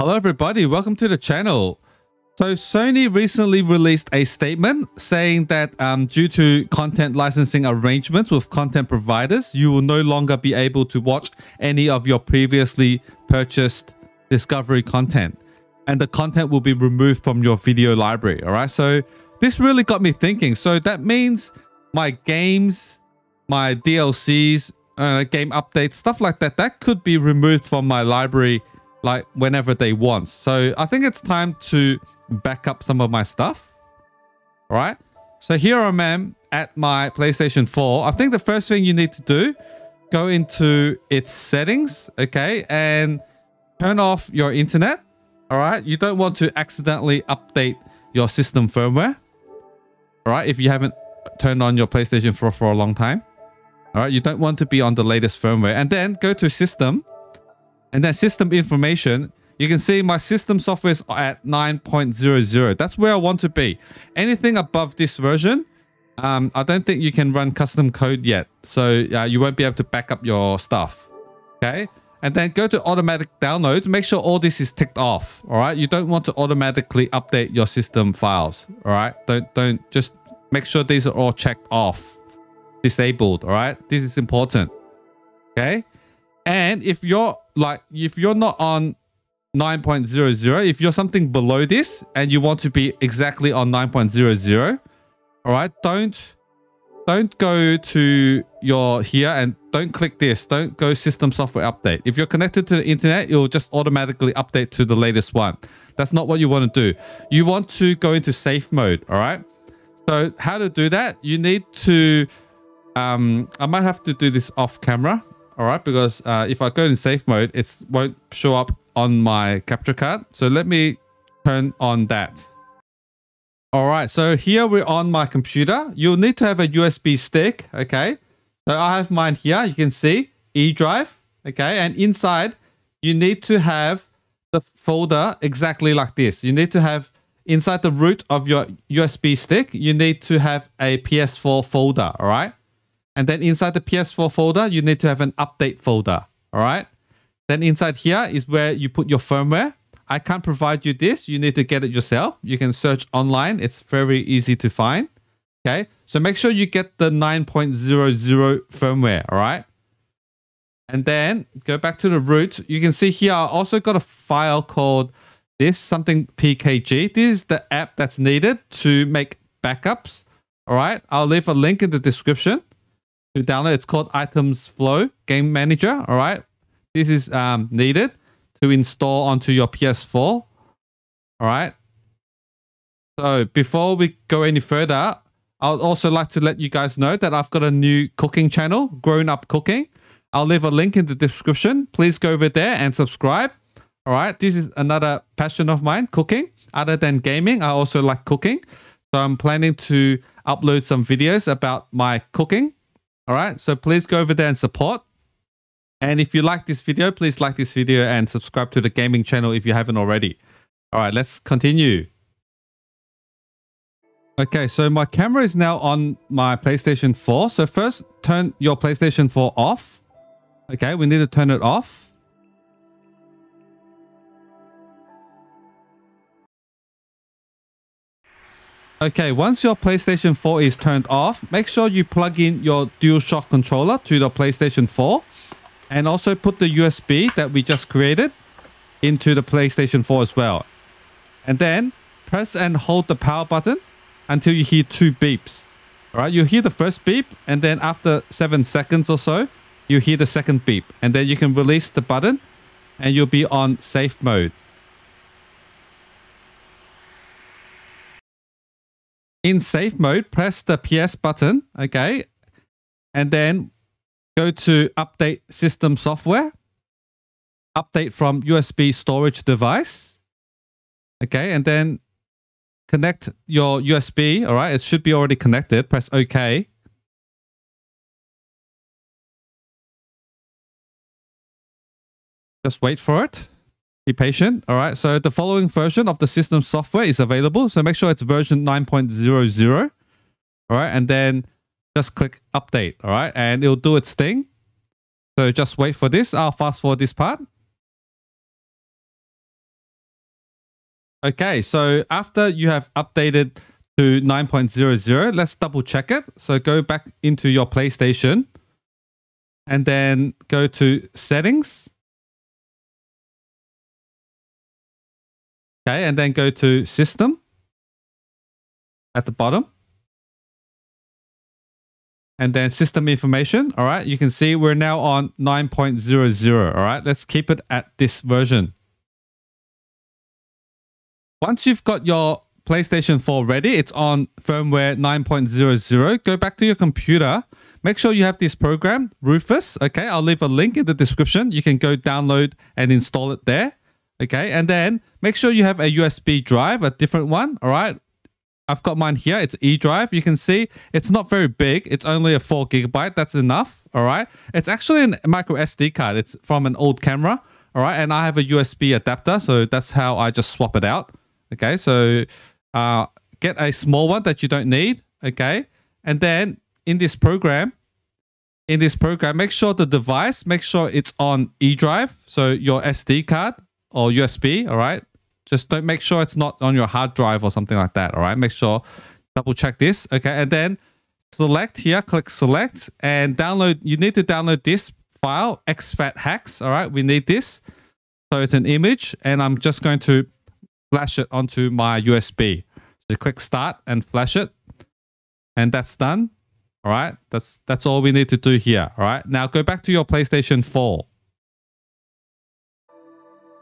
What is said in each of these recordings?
Hello everybody, welcome to the channel. So Sony recently released a statement saying that um, due to content licensing arrangements with content providers, you will no longer be able to watch any of your previously purchased Discovery content. And the content will be removed from your video library, all right? So this really got me thinking. So that means my games, my DLCs, uh, game updates, stuff like that, that could be removed from my library like whenever they want. So I think it's time to back up some of my stuff. All right. So here I am at my PlayStation 4. I think the first thing you need to do, go into its settings, okay, and turn off your internet. All right. You don't want to accidentally update your system firmware. All right. If you haven't turned on your PlayStation 4 for a long time. All right. You don't want to be on the latest firmware. And then go to system and then system information, you can see my system software is at 9.00. That's where I want to be. Anything above this version, um, I don't think you can run custom code yet. So uh, you won't be able to back up your stuff. Okay. And then go to automatic downloads. Make sure all this is ticked off. All right. You don't want to automatically update your system files. All right. Don't, don't just make sure these are all checked off, disabled. All right. This is important. Okay. And if you're like, if you're not on 9.00, if you're something below this and you want to be exactly on 9.00, all right, don't don't go to your here and don't click this. Don't go system software update. If you're connected to the internet, it'll just automatically update to the latest one. That's not what you want to do. You want to go into safe mode, all right? So how to do that? You need to, um, I might have to do this off camera all right because uh, if i go in safe mode it won't show up on my capture card. So let me turn on that. All right so here we're on my computer. You'll need to have a usb stick okay? So i have mine here you can see e drive okay? And inside you need to have the folder exactly like this. You need to have inside the root of your usb stick you need to have a ps4 folder all right and then inside the PS4 folder, you need to have an update folder. All right. Then inside here is where you put your firmware. I can't provide you this. You need to get it yourself. You can search online. It's very easy to find. Okay. So make sure you get the 9.00 firmware. All right. And then go back to the root. You can see here, I also got a file called this something PKG. This is the app that's needed to make backups. All right. I'll leave a link in the description to download. It's called Items Flow Game Manager. All right. This is um, needed to install onto your PS4. All right. So before we go any further, I'd also like to let you guys know that I've got a new cooking channel, Grown Up Cooking. I'll leave a link in the description. Please go over there and subscribe. All right. This is another passion of mine, cooking. Other than gaming, I also like cooking. So I'm planning to upload some videos about my cooking all right. So please go over there and support. And if you like this video, please like this video and subscribe to the gaming channel if you haven't already. All right, let's continue. Okay, so my camera is now on my PlayStation 4. So first, turn your PlayStation 4 off. Okay, we need to turn it off. Okay, once your PlayStation 4 is turned off, make sure you plug in your DualShock controller to the PlayStation 4 and also put the USB that we just created into the PlayStation 4 as well. And then press and hold the power button until you hear two beeps. All right, you hear the first beep and then after seven seconds or so, you hear the second beep and then you can release the button and you'll be on safe mode. In safe mode, press the PS button, okay? And then go to update system software. Update from USB storage device. Okay, and then connect your USB, all right? It should be already connected. Press OK. Just wait for it. Be patient. All right. So the following version of the system software is available. So make sure it's version 9.00. All right. And then just click update. All right. And it'll do its thing. So just wait for this. I'll fast forward this part. Okay, so after you have updated to 9.00, let's double check it. So go back into your PlayStation and then go to settings. Okay, and then go to system at the bottom. And then system information. All right, you can see we're now on 9.00. All right, let's keep it at this version. Once you've got your PlayStation 4 ready, it's on firmware 9.00. Go back to your computer. Make sure you have this program, Rufus. Okay, I'll leave a link in the description. You can go download and install it there. Okay, and then make sure you have a USB drive, a different one. All right, I've got mine here. It's E drive. You can see it's not very big. It's only a four gigabyte. That's enough. All right. It's actually a micro SD card. It's from an old camera. All right. And I have a USB adapter. So that's how I just swap it out. Okay, so uh, get a small one that you don't need. Okay, and then in this program, in this program, make sure the device, make sure it's on E drive, so your SD card or USB. All right, just don't make sure it's not on your hard drive or something like that. All right, make sure double check this. Okay, and then select here, click select and download. You need to download this file, XFAT hacks. All right, we need this. So it's an image, and I'm just going to flash it onto my USB. So click start and flash it. And that's done. All right. That's that's all we need to do here. All right. Now go back to your PlayStation 4.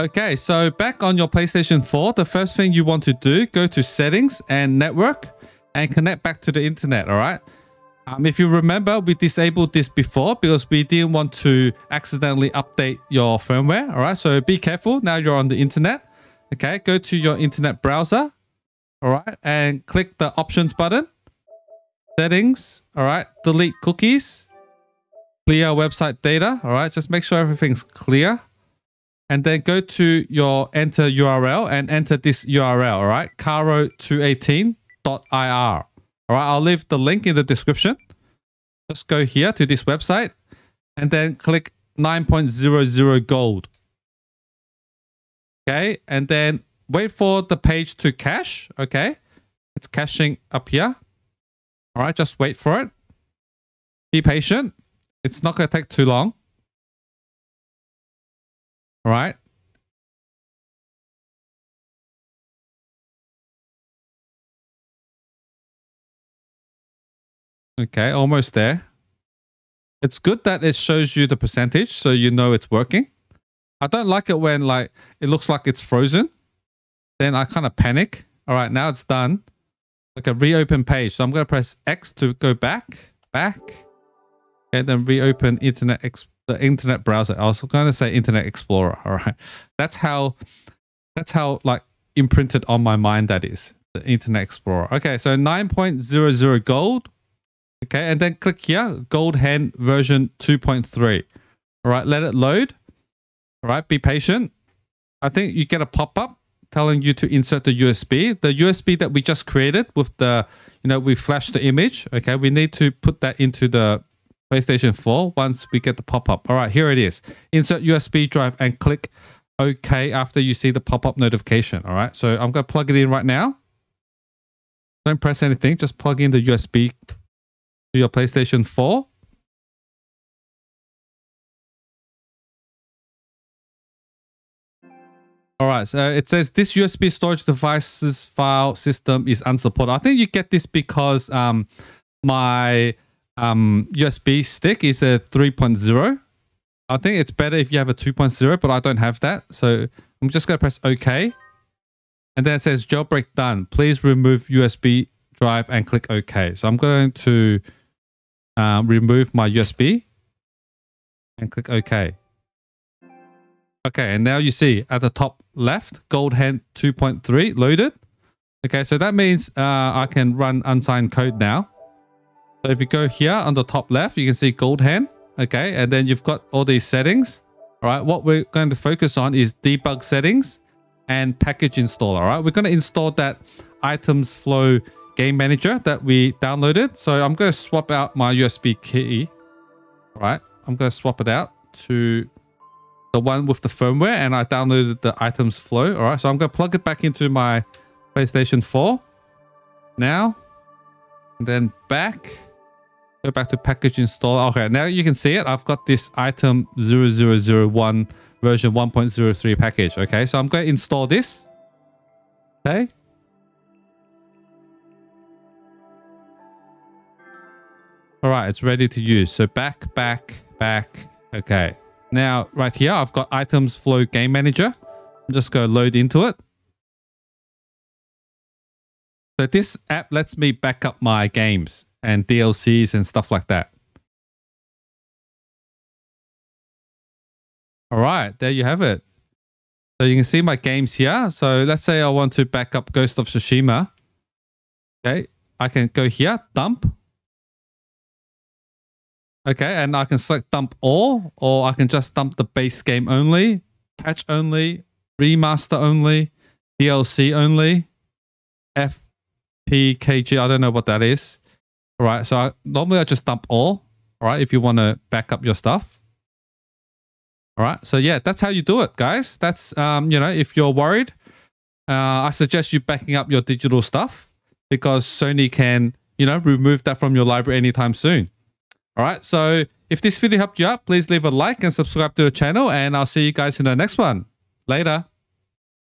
Okay, so back on your PlayStation 4, the first thing you want to do, go to settings and network and connect back to the internet, all right? Um, if you remember, we disabled this before because we didn't want to accidentally update your firmware, all right? So be careful. Now you're on the internet. Okay, go to your internet browser. All right, and click the options button. Settings. All right, delete cookies. Clear website data. All right, just make sure everything's clear. And then go to your enter URL and enter this URL. All right, caro218.ir. All right, I'll leave the link in the description. Just go here to this website and then click 9.00 gold. Okay, and then wait for the page to cache. Okay, it's caching up here. All right, just wait for it. Be patient. It's not going to take too long. All right. Okay, almost there. It's good that it shows you the percentage so you know it's working. I don't like it when like it looks like it's frozen. Then I kind of panic. All right, now it's done. Like a reopen page. So I'm going to press X to go back, back, and then reopen Internet Ex the Internet browser. I was going to say Internet Explorer. All right, that's how that's how like imprinted on my mind that is the Internet Explorer. Okay, so 9.00 gold. Okay, and then click here, gold hand version 2.3. All right, let it load. All right, be patient. I think you get a pop-up telling you to insert the USB. The USB that we just created with the, you know, we flashed the image. Okay, we need to put that into the PlayStation 4 once we get the pop-up. All right, here it is. Insert USB drive and click OK after you see the pop-up notification. All right, so I'm going to plug it in right now. Don't press anything. Just plug in the USB to your PlayStation 4. All right, so it says this USB storage devices file system is unsupported. I think you get this because um, my um, USB stick is a 3.0. I think it's better if you have a 2.0, but I don't have that. So I'm just going to press OK. And then it says jailbreak done. Please remove USB drive and click OK. So I'm going to uh, remove my USB and click OK. Okay, and now you see at the top left, Gold Hand 2.3 loaded. Okay, so that means uh, I can run unsigned code now. So if you go here on the top left, you can see Gold Hand. Okay, and then you've got all these settings. All right, what we're going to focus on is debug settings and package install. All right, we're going to install that items flow game manager that we downloaded. So I'm going to swap out my USB key. All right, I'm going to swap it out to the one with the firmware, and I downloaded the items flow. All right, so I'm going to plug it back into my PlayStation 4 now, and then back. Go back to package install. Okay, now you can see it. I've got this item 0001 version 1.03 package. Okay, so I'm going to install this. Okay. All right, it's ready to use. So back, back, back. Okay. Now, right here, I've got items flow game manager. I'm just going to load into it. So this app lets me back up my games and DLCs and stuff like that. All right, there you have it. So you can see my games here. So let's say I want to back up Ghost of Tsushima. Okay, I can go here, dump. Okay, and I can select dump all, or I can just dump the base game only, patch only, remaster only, DLC only, FPKG, I don't know what that is. All right, so I, normally I just dump all, all right, if you want to back up your stuff. All right, so yeah, that's how you do it, guys. That's, um, you know, if you're worried, uh, I suggest you backing up your digital stuff because Sony can, you know, remove that from your library anytime soon. All right, so if this video helped you out, please leave a like and subscribe to the channel, and I'll see you guys in the next one. Later.